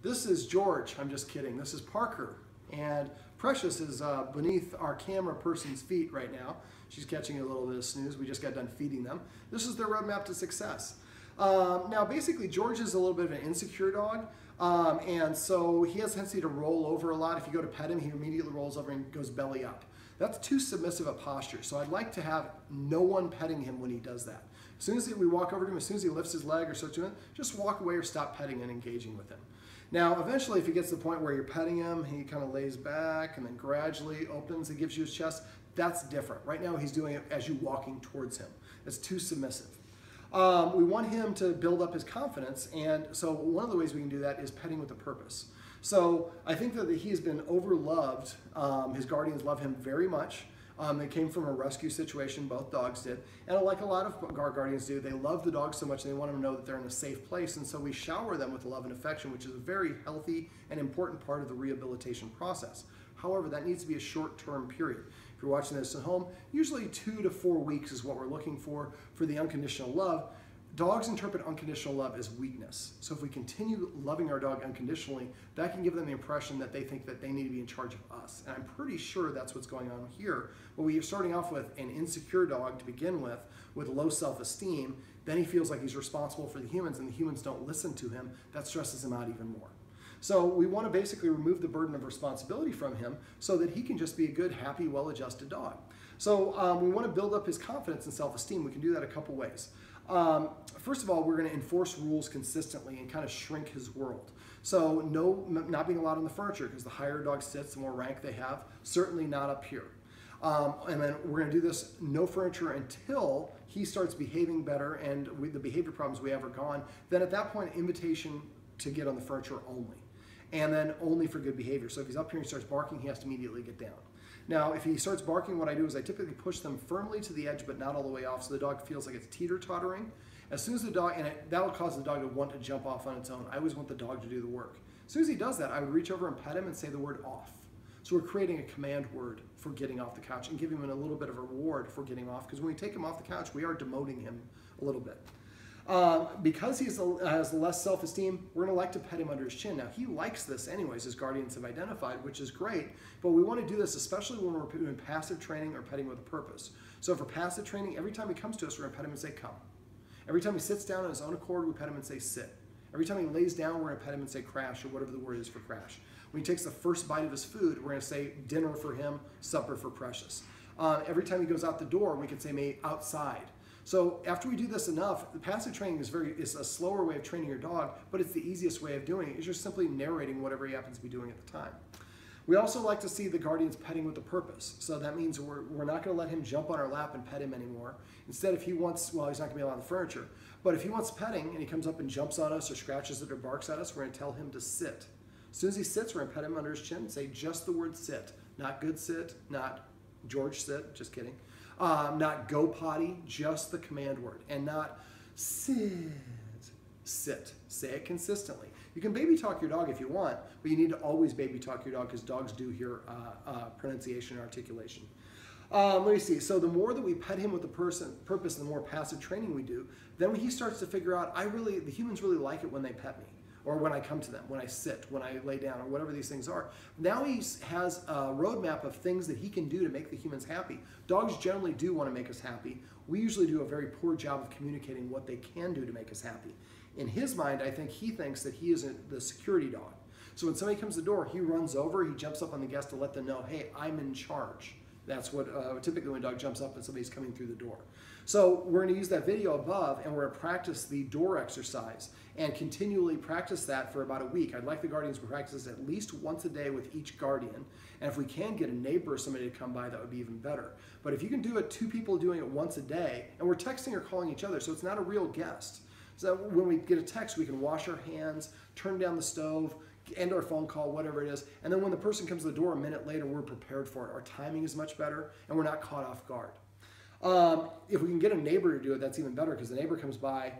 This is George. I'm just kidding. This is Parker. And Precious is uh, beneath our camera person's feet right now. She's catching a little bit of snooze. We just got done feeding them. This is their roadmap to success. Um, now, basically, George is a little bit of an insecure dog. Um, and so he has a tendency to roll over a lot. If you go to pet him, he immediately rolls over and goes belly up. That's too submissive a posture. So I'd like to have no one petting him when he does that. As soon as we walk over to him, as soon as he lifts his leg or starts doing it, just walk away or stop petting and engaging with him. Now, eventually, if he gets to the point where you're petting him, he kind of lays back and then gradually opens and gives you his chest, that's different. Right now, he's doing it as you're walking towards him. It's too submissive. Um, we want him to build up his confidence, and so one of the ways we can do that is petting with a purpose. So I think that he has been overloved. Um, his guardians love him very much. Um, they came from a rescue situation, both dogs did. And like a lot of our guardians do, they love the dog so much they want them to know that they're in a safe place. And so we shower them with love and affection, which is a very healthy and important part of the rehabilitation process. However, that needs to be a short term period. If you're watching this at home, usually two to four weeks is what we're looking for for the unconditional love Dogs interpret unconditional love as weakness. So if we continue loving our dog unconditionally, that can give them the impression that they think that they need to be in charge of us. And I'm pretty sure that's what's going on here. But we are starting off with an insecure dog to begin with, with low self-esteem. Then he feels like he's responsible for the humans and the humans don't listen to him. That stresses him out even more. So we want to basically remove the burden of responsibility from him so that he can just be a good, happy, well-adjusted dog. So um, we want to build up his confidence and self-esteem. We can do that a couple ways. Um, first of all, we're going to enforce rules consistently and kind of shrink his world. So no, not being allowed on the furniture because the higher a dog sits, the more rank they have. Certainly not up here. Um, and then we're going to do this no furniture until he starts behaving better and we, the behavior problems we have are gone. Then at that point, invitation to get on the furniture only. And then only for good behavior. So if he's up here and starts barking, he has to immediately get down. Now, if he starts barking, what I do is I typically push them firmly to the edge, but not all the way off, so the dog feels like it's teeter-tottering. As soon as the dog, and it, that'll cause the dog to want to jump off on its own. I always want the dog to do the work. As soon as he does that, I would reach over and pet him and say the word off. So we're creating a command word for getting off the couch and giving him a little bit of reward for getting off, because when we take him off the couch, we are demoting him a little bit. Um, because he has less self-esteem, we're going to like to pet him under his chin. Now, he likes this anyways, as guardians have identified, which is great, but we want to do this especially when we're doing passive training or petting with a purpose. So for passive training, every time he comes to us, we're going to pet him and say, come. Every time he sits down on his own accord, we pet him and say, sit. Every time he lays down, we're going to pet him and say crash, or whatever the word is for crash. When he takes the first bite of his food, we're going to say dinner for him, supper for precious. Uh, every time he goes out the door, we can say may outside. So after we do this enough, the passive training is very is a slower way of training your dog, but it's the easiest way of doing it. Is you're simply narrating whatever he happens to be doing at the time. We also like to see the guardians petting with a purpose. So that means we're, we're not going to let him jump on our lap and pet him anymore. Instead, if he wants, well, he's not going to be allowed on the furniture. But if he wants petting and he comes up and jumps on us or scratches it or barks at us, we're going to tell him to sit. As soon as he sits, we're going to pet him under his chin and say just the word sit. Not good sit, not George sit, just kidding. Um, not go potty, just the command word, and not sit. Sit. Say it consistently. You can baby talk your dog if you want, but you need to always baby talk your dog because dogs do hear uh, uh, pronunciation and articulation. Um, let me see. So the more that we pet him with the person purpose, the more passive training we do, then he starts to figure out, I really, the humans really like it when they pet me or when I come to them, when I sit, when I lay down, or whatever these things are. Now he has a roadmap of things that he can do to make the humans happy. Dogs generally do want to make us happy. We usually do a very poor job of communicating what they can do to make us happy. In his mind, I think he thinks that he is the security dog. So when somebody comes to the door, he runs over, he jumps up on the guest to let them know, hey, I'm in charge. That's what uh, typically when a dog jumps up and somebody's coming through the door. So we're going to use that video above and we're to practice the door exercise and continually practice that for about a week. I'd like the guardians to practice at least once a day with each guardian. And if we can get a neighbor or somebody to come by, that would be even better. But if you can do it, two people doing it once a day, and we're texting or calling each other, so it's not a real guest. So when we get a text, we can wash our hands, turn down the stove, end our phone call, whatever it is. And then when the person comes to the door a minute later, we're prepared for it. Our timing is much better, and we're not caught off guard. Um, if we can get a neighbor to do it, that's even better because the neighbor comes by,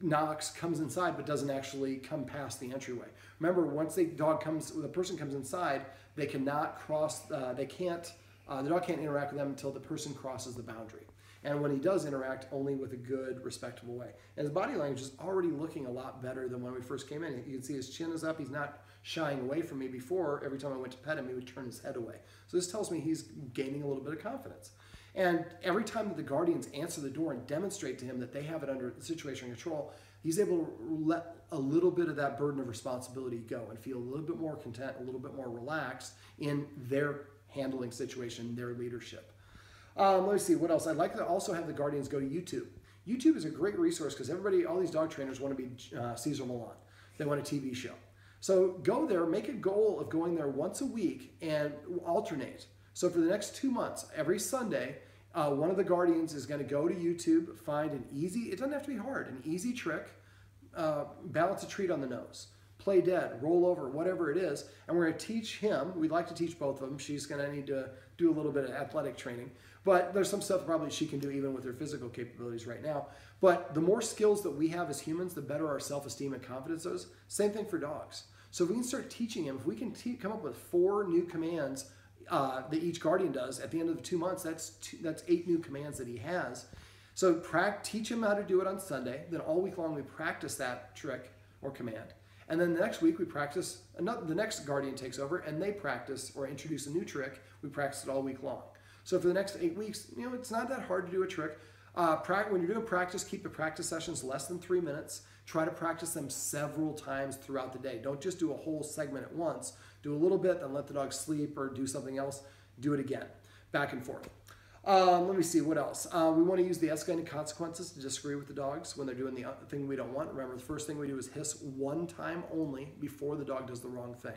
knocks, comes inside, but doesn't actually come past the entryway. Remember, once the dog comes, the person comes inside, they cannot cross, uh, they can't, uh, the dog can't interact with them until the person crosses the boundary. And when he does interact, only with a good, respectable way. And his body language is already looking a lot better than when we first came in. You can see his chin is up. He's not shying away from me before. Every time I went to pet him, he would turn his head away. So this tells me he's gaining a little bit of confidence. And every time that the guardians answer the door and demonstrate to him that they have it under situation control, he's able to let a little bit of that burden of responsibility go and feel a little bit more content, a little bit more relaxed in their handling situation, their leadership. Um, let me see what else. I'd like to also have the guardians go to YouTube. YouTube is a great resource because everybody, all these dog trainers want to be uh, Cesar Millan. They want a TV show. So go there, make a goal of going there once a week and alternate. So for the next two months, every Sunday, uh, one of the guardians is going to go to YouTube, find an easy, it doesn't have to be hard, an easy trick, uh, balance a treat on the nose, play dead, roll over, whatever it is. And we're going to teach him, we'd like to teach both of them. She's going to need to do a little bit of athletic training. But there's some stuff probably she can do even with her physical capabilities right now. But the more skills that we have as humans, the better our self-esteem and confidence is. Same thing for dogs. So if we can start teaching him, if we can come up with four new commands uh, that each guardian does at the end of the two months, that's two, that's eight new commands that he has. So teach him how to do it on Sunday. Then all week long we practice that trick or command. And then the next week we practice another. The next guardian takes over and they practice or introduce a new trick. We practice it all week long. So for the next eight weeks, you know, it's not that hard to do a trick. Uh, when you're doing practice, keep the practice sessions less than three minutes. Try to practice them several times throughout the day. Don't just do a whole segment at once. Do a little bit, then let the dog sleep or do something else. Do it again, back and forth. Um, let me see, what else? Uh, we want to use the escalating consequences to disagree with the dogs when they're doing the thing we don't want. Remember, the first thing we do is hiss one time only before the dog does the wrong thing.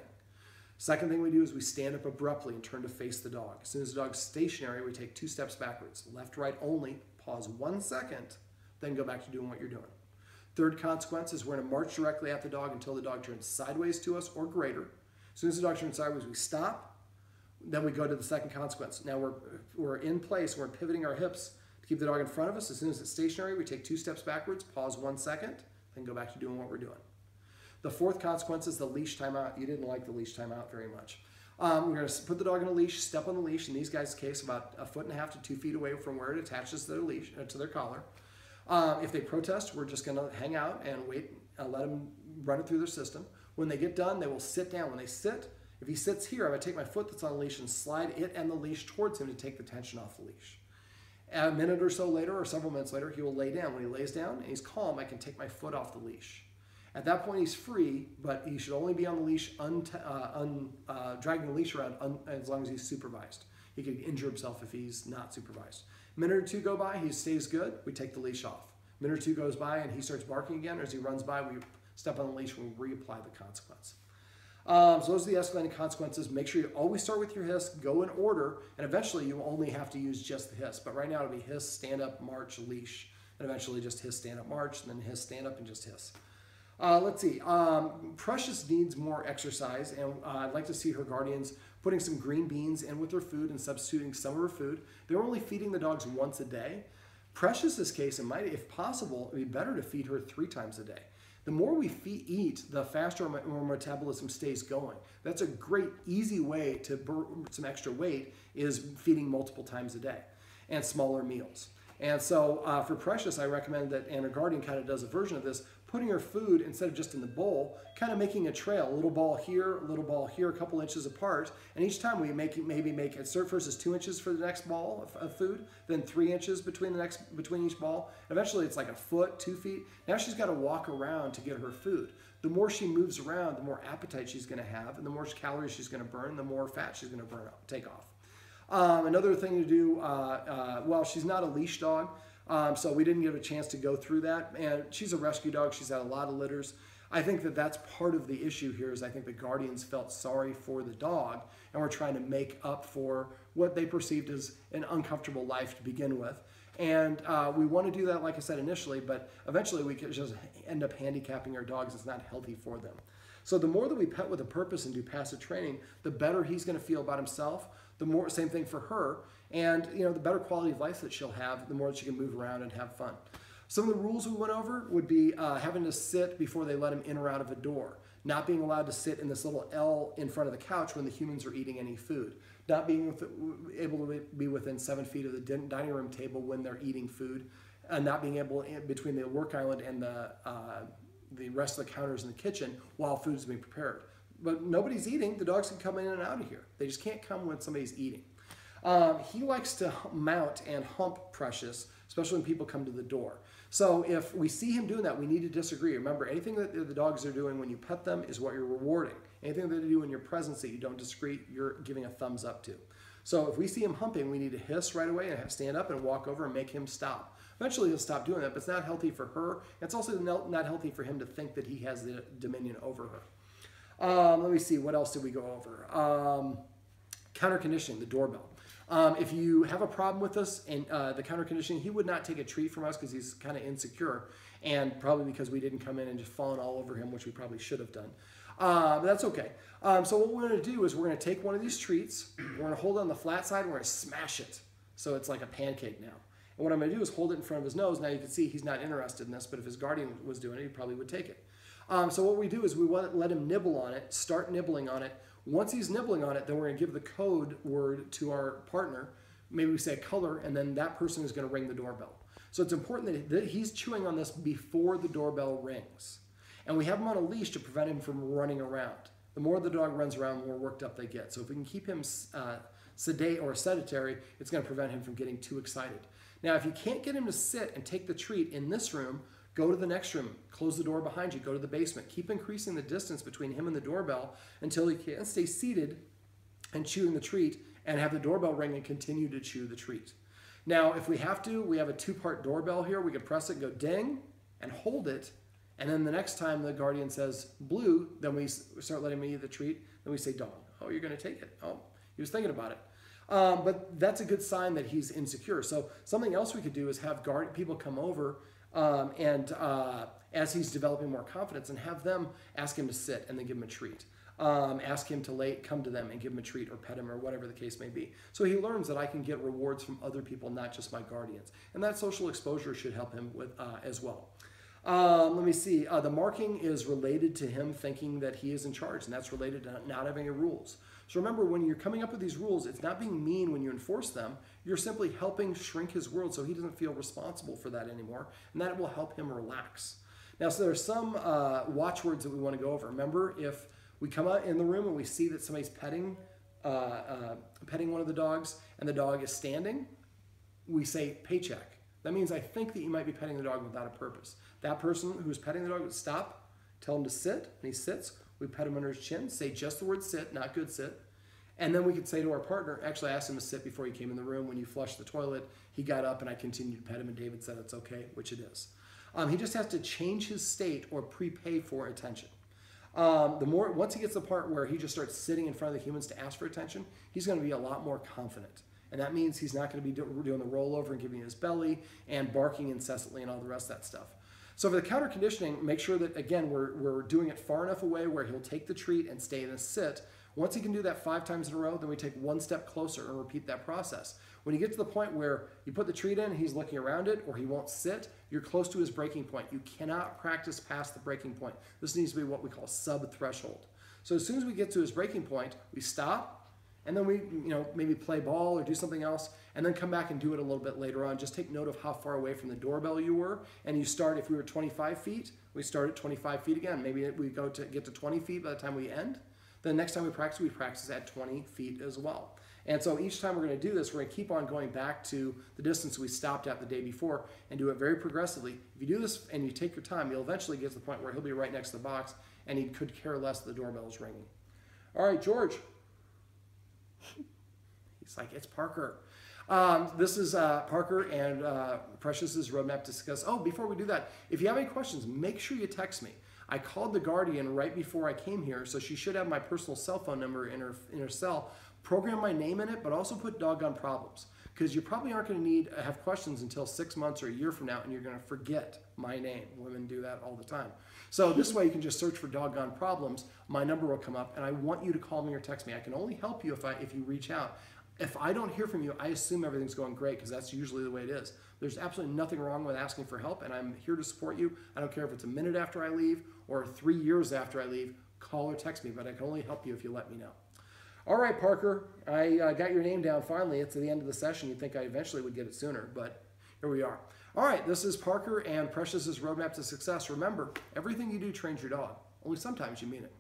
Second thing we do is we stand up abruptly and turn to face the dog. As soon as the dog's stationary, we take two steps backwards. Left, right only, pause one second, then go back to doing what you're doing. Third consequence is we're going to march directly at the dog until the dog turns sideways to us or greater. As soon as the dog turns sideways, we stop. Then we go to the second consequence. Now we're, we're in place, we're pivoting our hips to keep the dog in front of us. As soon as it's stationary, we take two steps backwards, pause one second, then go back to doing what we're doing. The fourth consequence is the leash timeout. You didn't like the leash timeout very much. Um, we're going to put the dog in a leash, step on the leash. In these guys' case, about a foot and a half to two feet away from where it attaches to their leash uh, to their collar. Um, if they protest, we're just going to hang out and wait and let them run it through their system. When they get done, they will sit down. When they sit, if he sits here, I'm going to take my foot that's on the leash and slide it and the leash towards him to take the tension off the leash. A minute or so later, or several minutes later, he will lay down. When he lays down and he's calm, I can take my foot off the leash. At that point, he's free, but he should only be on the leash, uh, un uh, dragging the leash around un, as long as he's supervised. He could injure himself if he's not supervised. A minute or two go by, he stays good, we take the leash off. A minute or two goes by and he starts barking again, or as he runs by, we step on the leash and we reapply the consequence. Um, so those are the escalating consequences. Make sure you always start with your hiss, go in order, and eventually you only have to use just the hiss. But right now it'll be hiss, stand up, march, leash, and eventually just hiss, stand up, march, and then hiss, stand up, and just hiss. Uh, let's see. Um, Precious needs more exercise, and uh, I'd like to see her guardians putting some green beans in with her food and substituting some of her food. They're only feeding the dogs once a day. Precious's case, it might, if possible, it'd be better to feed her three times a day. The more we feed, eat, the faster our metabolism stays going. That's a great, easy way to burn some extra weight is feeding multiple times a day and smaller meals. And so uh, for Precious, I recommend that Anna Guardian kind of does a version of this, putting her food instead of just in the bowl, kind of making a trail, a little ball here, a little ball here, a couple inches apart. And each time we make maybe make it start first as two inches for the next ball of, of, food, then three inches between the next between each ball. Eventually it's like a foot, two feet. Now she's got to walk around to get her food. The more she moves around, the more appetite she's going to have, and the more calories she's going to burn, the more fat she's going to burn take off. Um, another thing to do, uh, uh, well, she's not a leash dog. Um, so we didn't get a chance to go through that. And she's a rescue dog. She's had a lot of litters. I think that that's part of the issue here is I think the guardians felt sorry for the dog and were trying to make up for what they perceived as an uncomfortable life to begin with. And uh, we want to do that, like I said initially, but eventually we could just end up handicapping our dogs. It's not healthy for them. So the more that we pet with a purpose and do passive training, the better he's going to feel about himself. The more, same thing for her. And you know, the better quality of life that she'll have, the more that she can move around and have fun. Some of the rules we went over would be uh, having to sit before they let him in or out of a door. not being allowed to sit in this little L in front of the couch when the humans are eating any food, not being able to be within seven feet of the dining room table when they're eating food, and not being able in between the work island and the uh, the rest of the counters in the kitchen while food's being prepared. But nobody's eating. The dogs can come in and out of here. They just can't come when somebody's eating. Um, he likes to mount and hump Precious, especially when people come to the door. So if we see him doing that, we need to disagree. Remember, anything that the dogs are doing when you pet them is what you're rewarding. Anything that they do in your presence that you don't disagree, you're giving a thumbs up to. So if we see him humping, we need to hiss right away and stand up and walk over and make him stop. Eventually he'll stop doing that, but it's not healthy for her. It's also not healthy for him to think that he has the dominion over her. Um, let me see, what else did we go over? Um, counter conditioning, the doorbell. Um, if you have a problem with us and uh, the counter conditioning, he would not take a treat from us because he's kind of insecure, and probably because we didn't come in and just fallen all over him, which we probably should have done. Uh, but that's okay. Um, so what we're going to do is we're going to take one of these treats, we're going to hold it on the flat side, and we're going to smash it. So it's like a pancake now. And what I'm going to do is hold it in front of his nose. Now you can see he's not interested in this, but if his guardian was doing it, he probably would take it. Um, so what we do is we let him nibble on it, start nibbling on it, once he's nibbling on it, then we're going to give the code word to our partner. Maybe we say color, and then that person is going to ring the doorbell. So it's important that he's chewing on this before the doorbell rings. And we have him on a leash to prevent him from running around. The more the dog runs around, the more worked up they get. So if we can keep him uh, sedate or sedentary, it's going to prevent him from getting too excited. Now, if you can't get him to sit and take the treat in this room, Go to the next room, close the door behind you, go to the basement. Keep increasing the distance between him and the doorbell until he can't stay seated and chewing the treat and have the doorbell ring and continue to chew the treat. Now, if we have to, we have a two part doorbell here. We can press it, go ding, and hold it. And then the next time the guardian says blue, then we start letting him eat the treat. Then we say dog. Oh, you're going to take it. Oh, he was thinking about it. Um, but that's a good sign that he's insecure. So something else we could do is have guard people come over um, and uh, as he's developing more confidence, and have them ask him to sit and then give him a treat. Um, ask him to lay, come to them and give him a treat or pet him or whatever the case may be. So he learns that I can get rewards from other people, not just my guardians. And that social exposure should help him with uh, as well. Um, let me see. Uh, the marking is related to him thinking that he is in charge, and that's related to not having any rules. So remember, when you're coming up with these rules, it's not being mean when you enforce them. You're simply helping shrink his world so he doesn't feel responsible for that anymore, and that will help him relax. Now, so there are some uh, watchwords that we want to go over. Remember, if we come out in the room and we see that somebody's petting, uh, uh, petting one of the dogs, and the dog is standing, we say paycheck. That means I think that you might be petting the dog without a purpose. That person who's petting the dog would stop, tell him to sit, and he sits. We pet him under his chin, say just the word sit, not good sit. And then we could say to our partner, actually, I asked him to sit before he came in the room. When you flushed the toilet, he got up and I continued to pet him, and David said it's okay, which it is. Um, he just has to change his state or prepay for attention. Um, the more once he gets the part where he just starts sitting in front of the humans to ask for attention, he's going to be a lot more confident. And that means he's not going to be do, doing the rollover and giving his belly and barking incessantly and all the rest of that stuff. So for the counter conditioning, make sure that again we're, we're doing it far enough away where he'll take the treat and stay in a sit once he can do that five times in a row, then we take one step closer and repeat that process. When you get to the point where you put the treat in, he's looking around it, or he won't sit, you're close to his breaking point. You cannot practice past the breaking point. This needs to be what we call sub-threshold. So as soon as we get to his breaking point, we stop, and then we, you know, maybe play ball or do something else, and then come back and do it a little bit later on. Just take note of how far away from the doorbell you were, and you start, if we were 25 feet, we start at 25 feet again. Maybe we go to get to 20 feet by the time we end, the next time we practice, we practice at 20 feet as well. And so each time we're going to do this, we're going to keep on going back to the distance we stopped at the day before and do it very progressively. If you do this and you take your time, you'll eventually get to the point where he'll be right next to the box and he could care less the doorbell is ringing. All right, George. He's like, it's Parker. Um, this is uh, Parker and uh, Precious's roadmap to discuss. Oh, before we do that, if you have any questions, make sure you text me. I called the guardian right before I came here, so she should have my personal cell phone number in her, in her cell. Program my name in it, but also put Dog Gone Problems. Because you probably aren't going to need have questions until six months or a year from now, and you're going to forget my name. Women do that all the time. So this way you can just search for Dog Gone Problems. My number will come up, and I want you to call me or text me. I can only help you if I if you reach out. If I don't hear from you, I assume everything's going great because that's usually the way it is. There's absolutely nothing wrong with asking for help, and I'm here to support you. I don't care if it's a minute after I leave or three years after I leave. call or text me, but I can only help you if you let me know. All right, Parker, I uh, got your name down finally. It's the end of the session. You'd think I eventually would get it sooner, but here we are. All right, this is Parker and Precious's Roadmap to Success. Remember, everything you do trains your dog, only sometimes you mean it.